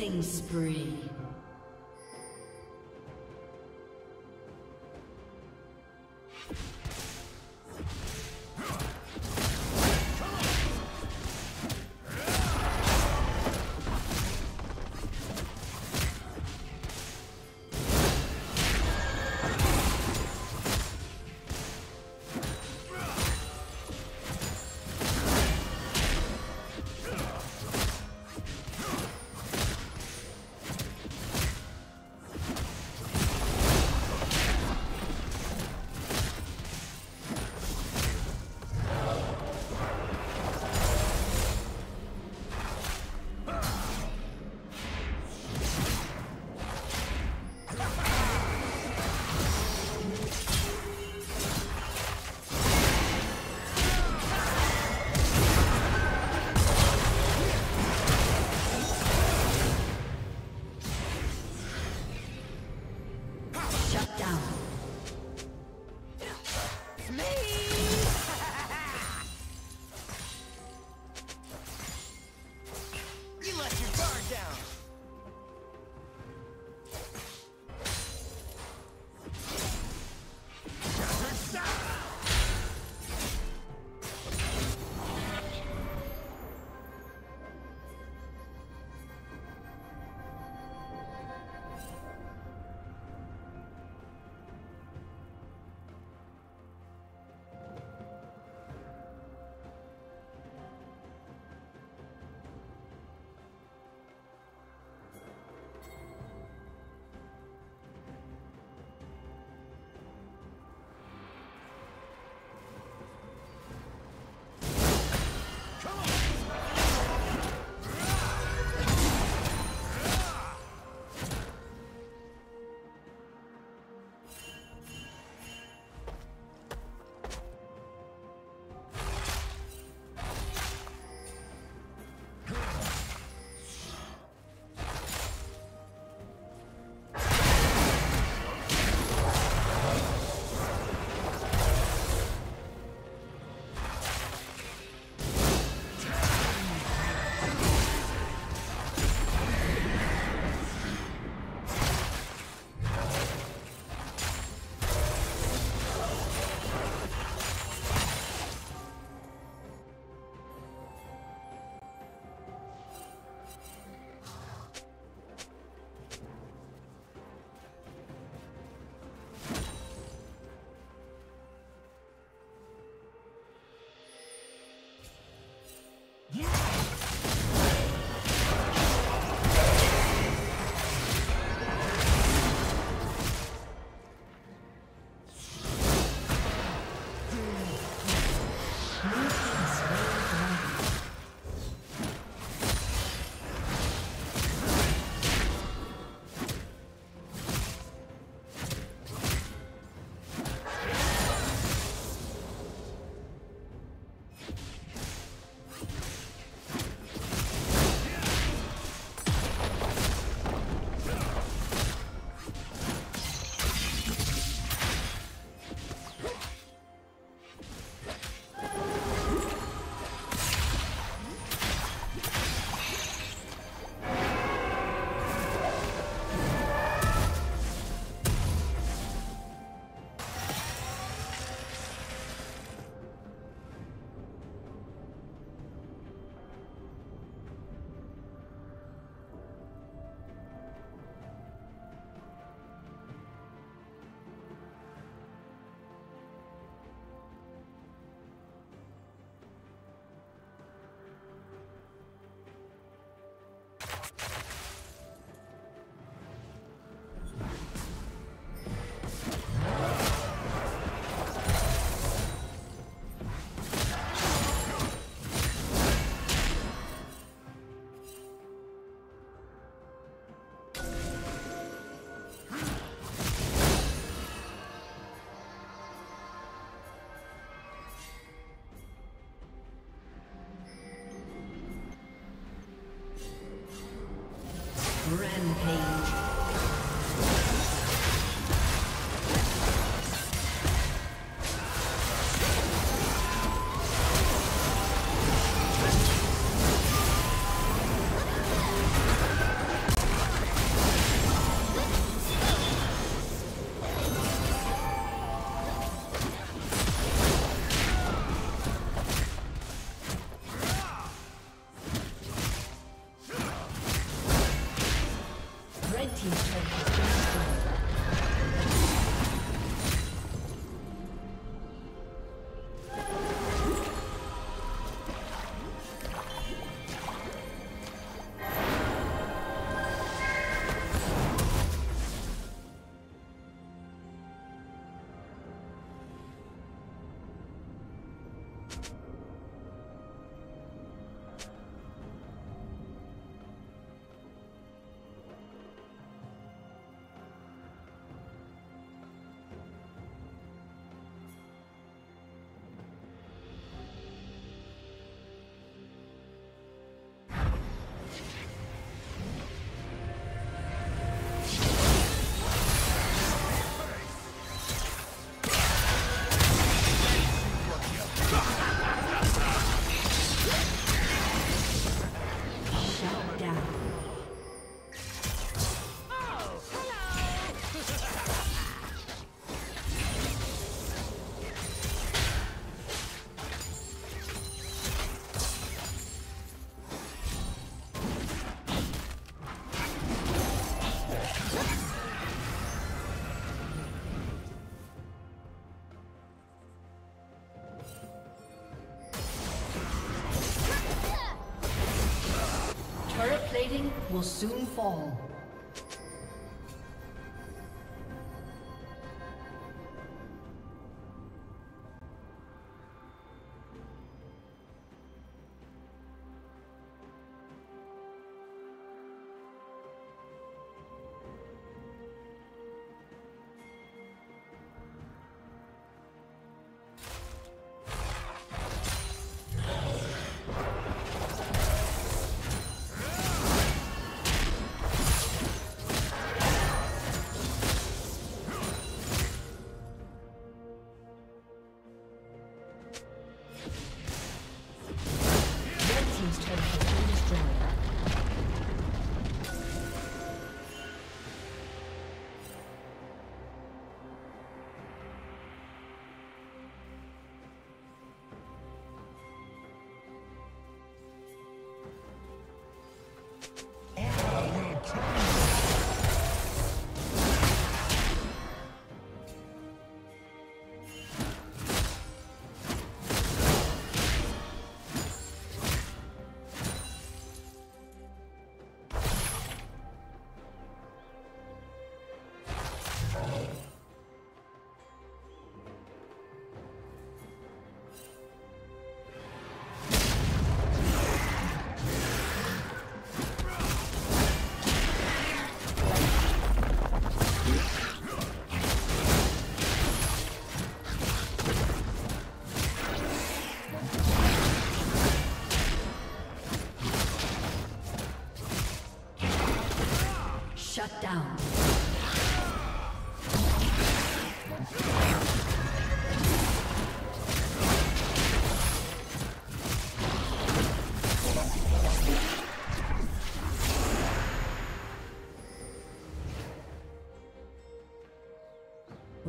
Killing spree. page will soon fall.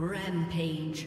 Rampage.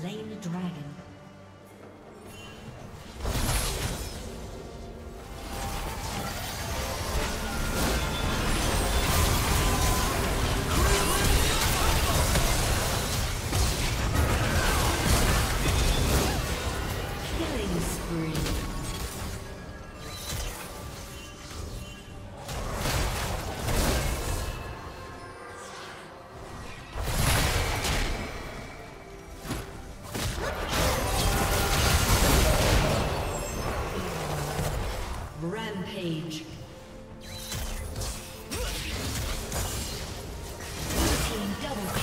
slain the dragon. Rampage. Team double.